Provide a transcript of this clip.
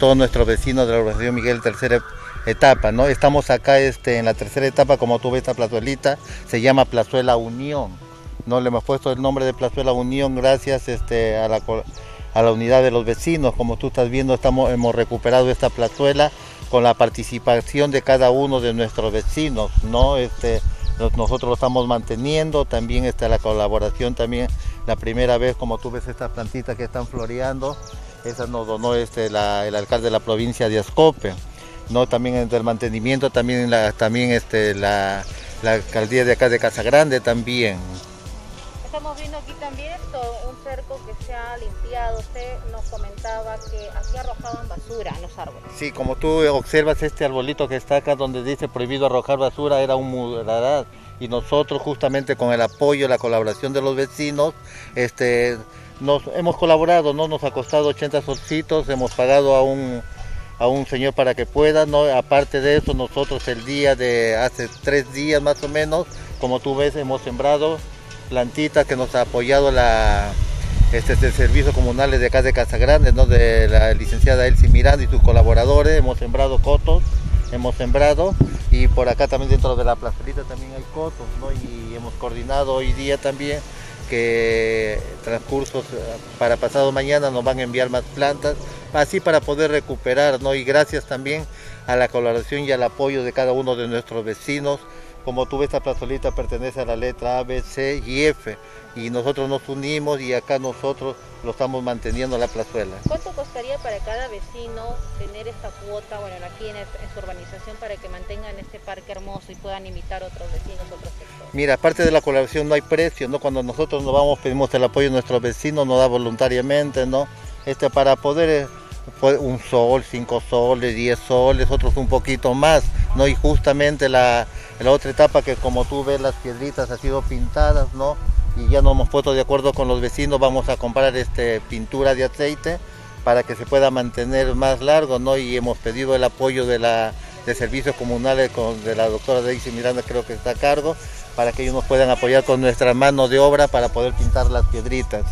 todos nuestros vecinos de la organización Miguel tercera etapa, ¿no? Estamos acá este, en la tercera etapa, como tú ves esta plazuelita, se llama Plazuela Unión, ¿no? Le hemos puesto el nombre de Plazuela Unión gracias este, a, la, a la unidad de los vecinos, como tú estás viendo, estamos, hemos recuperado esta plazuela con la participación de cada uno de nuestros vecinos, ¿no? Este, nosotros lo estamos manteniendo, también está la colaboración, también la primera vez, como tú ves estas plantitas que están floreando, esa nos donó este, el alcalde de la provincia de Ascope, ¿no? también el mantenimiento, también, la, también este, la, la alcaldía de acá de Casa Grande también. Estamos viendo aquí también un cerco que se ha limpiado. Usted nos comentaba que aquí arrojaban basura en los árboles. Sí, como tú observas este arbolito que está acá donde dice prohibido arrojar basura, era un muradar y nosotros justamente con el apoyo, la colaboración de los vecinos, este, nos hemos colaborado, ¿no? Nos ha costado 80 solcitos, hemos pagado a un, a un señor para que pueda, ¿no? Aparte de eso, nosotros el día de hace tres días más o menos, como tú ves, hemos sembrado plantitas que nos ha apoyado la, este, el servicio comunal de acá de Casa Grande, ¿no? de la licenciada Elsie Miranda y sus colaboradores, hemos sembrado cotos, hemos sembrado y por acá también dentro de la plazolita también hay cotos, ¿no? y hemos coordinado hoy día también que transcursos eh, para pasado mañana nos van a enviar más plantas, así para poder recuperar, ¿no? y gracias también a la colaboración y al apoyo de cada uno de nuestros vecinos, como tú ves, esta plazolita pertenece a la letra A, B, C y F. Y nosotros nos unimos y acá nosotros lo estamos manteniendo la plazuela. ¿Cuánto costaría para cada vecino tener esta cuota, bueno, aquí en, su urbanización, para que mantengan este parque hermoso y puedan invitar a otros vecinos, otros sectores? Mira, aparte de la colaboración no hay precio, ¿no? Cuando nosotros nos vamos pedimos el apoyo de nuestros vecinos, nos da voluntariamente, ¿no? Este, para poder un sol, cinco soles, diez soles, otros un poquito más, ¿no? Y justamente la, la otra etapa que como tú ves las piedritas ha sido pintadas, ¿no? Y ya nos hemos puesto de acuerdo con los vecinos, vamos a comprar este, pintura de aceite para que se pueda mantener más largo, ¿no? Y hemos pedido el apoyo de la de servicios comunales con, de la doctora Daisy Miranda, creo que está a cargo, para que ellos nos puedan apoyar con nuestra mano de obra para poder pintar las piedritas.